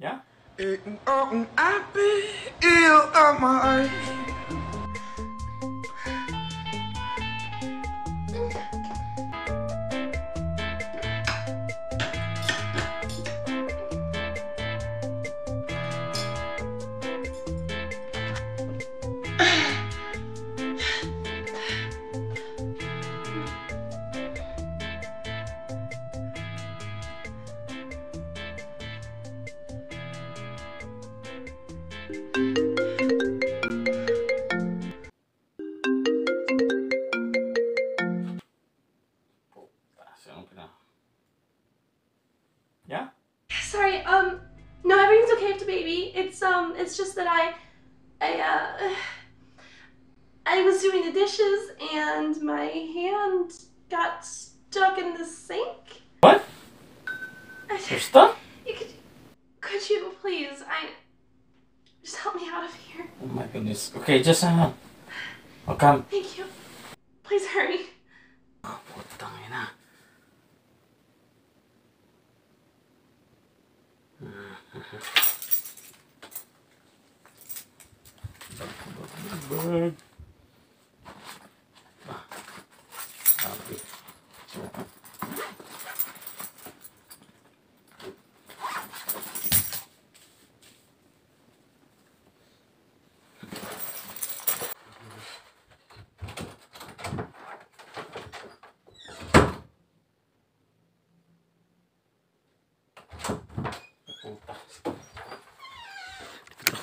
Yeah? Eating up ill my Yeah? Sorry, um, no, everything's okay with the baby. It's, um, it's just that I, I, uh, I was doing the dishes and my hand got stuck in the sink. What? You're stuck? You could, could you please, I, just help me out of here. Oh my goodness. Okay, just hang on. I'll come. Thank you. Please hurry. Oh, putang ina. Bag. Ah, ah, ah, ah. sabi.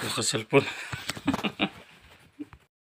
Ese es el punto.